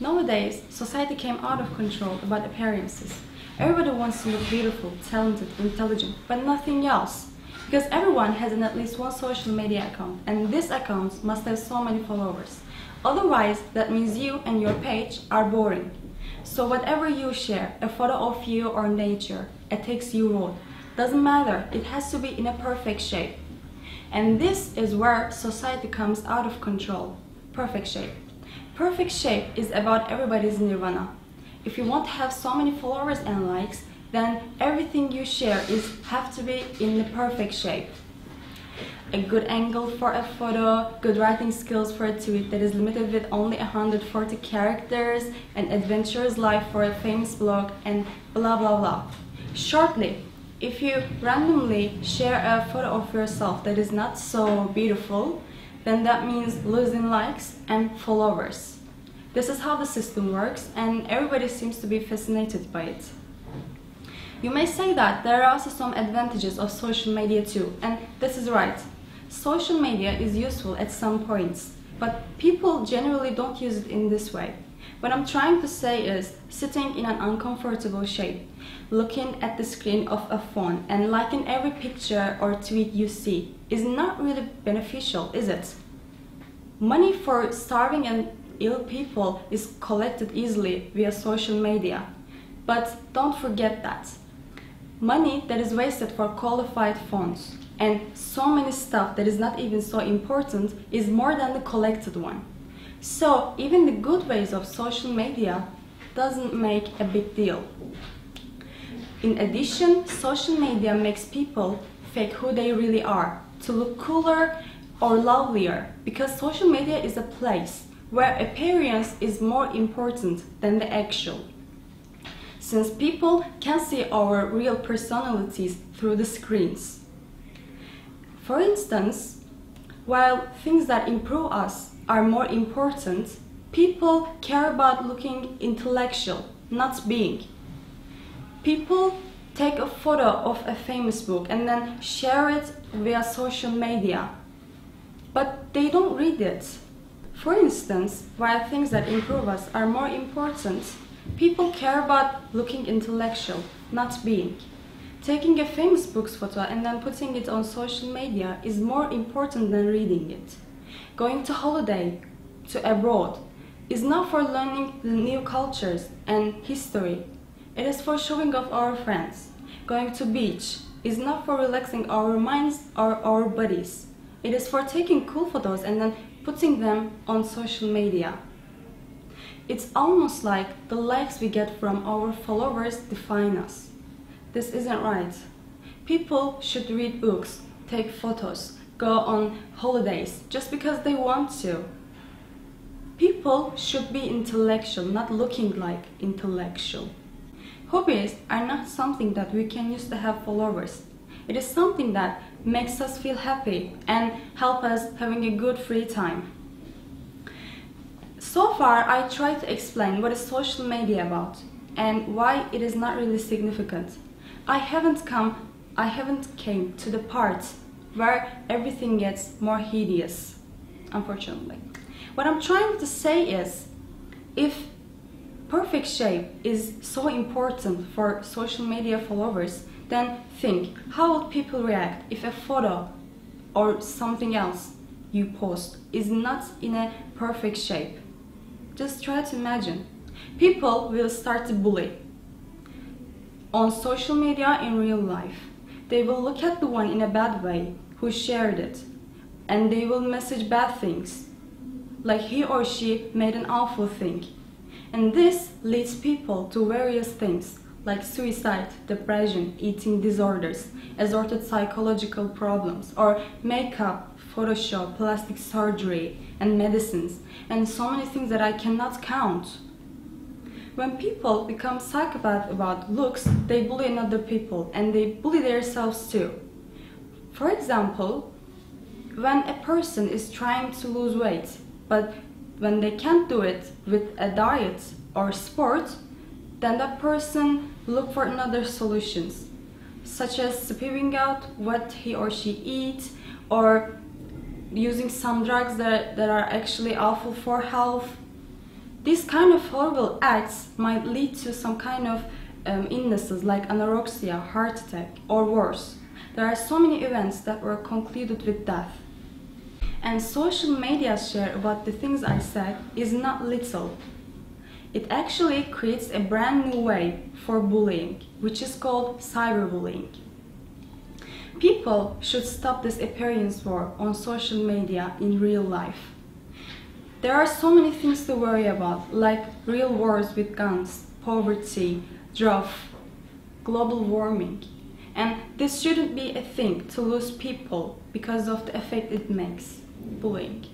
Nowadays, society came out of control about appearances. Everybody wants to look beautiful, talented, intelligent, but nothing else. Because everyone has an at least one social media account, and these accounts must have so many followers. Otherwise, that means you and your page are boring. So whatever you share, a photo of you or nature, a text you wrote, doesn't matter, it has to be in a perfect shape. And this is where society comes out of control. Perfect shape. Perfect shape is about everybody's nirvana. If you want to have so many followers and likes, then everything you share is have to be in the perfect shape. A good angle for a photo, good writing skills for a tweet that is limited with only 140 characters, an adventurous life for a famous blog, and blah blah blah. Shortly, if you randomly share a photo of yourself that is not so beautiful, then that means losing likes and followers. This is how the system works and everybody seems to be fascinated by it. You may say that there are also some advantages of social media too, and this is right. Social media is useful at some points, but people generally don't use it in this way. What I'm trying to say is sitting in an uncomfortable shape, looking at the screen of a phone and liking every picture or tweet you see is not really beneficial, is it? Money for starving and ill people is collected easily via social media. But don't forget that. Money that is wasted for qualified funds and so many stuff that is not even so important is more than the collected one. So even the good ways of social media doesn't make a big deal. In addition, social media makes people fake who they really are to look cooler or lovelier because social media is a place where appearance is more important than the actual. Since people can see our real personalities through the screens. For instance, while things that improve us are more important, people care about looking intellectual, not being. People take a photo of a famous book and then share it via social media, but they don't read it. For instance, while things that improve us are more important, people care about looking intellectual, not being. Taking a famous book's photo and then putting it on social media is more important than reading it. Going to holiday, to abroad, is not for learning new cultures and history. It is for showing off our friends. Going to beach is not for relaxing our minds or our bodies. It is for taking cool photos and then putting them on social media. It's almost like the likes we get from our followers define us. This isn't right. People should read books, take photos, go on holidays just because they want to. People should be intellectual, not looking like intellectual. Hobbies are not something that we can use to have followers. It is something that makes us feel happy and help us having a good free time. So far, I tried to explain what is social media about and why it is not really significant. I haven't come, I haven't came to the part where everything gets more hideous, unfortunately. What I'm trying to say is, if perfect shape is so important for social media followers, then think, how would people react if a photo or something else you post is not in a perfect shape? Just try to imagine. People will start to bully. On social media in real life, they will look at the one in a bad way who shared it, and they will message bad things, like he or she made an awful thing. And this leads people to various things, like suicide, depression, eating disorders, assorted psychological problems, or makeup, Photoshop, plastic surgery, and medicines, and so many things that I cannot count. When people become psychopath about looks, they bully other people and they bully themselves too. For example, when a person is trying to lose weight, but when they can't do it with a diet or sport, then that person look for another solutions, such as spewing out what he or she eats or using some drugs that, that are actually awful for health. These kind of horrible acts might lead to some kind of um, illnesses like anorexia, heart attack, or worse. There are so many events that were concluded with death. And social media's share about the things I said is not little. It actually creates a brand new way for bullying, which is called cyberbullying. People should stop this appearance war on social media in real life. There are so many things to worry about, like real wars with guns, poverty, drought, global warming. And this shouldn't be a thing to lose people because of the effect it makes, bullying.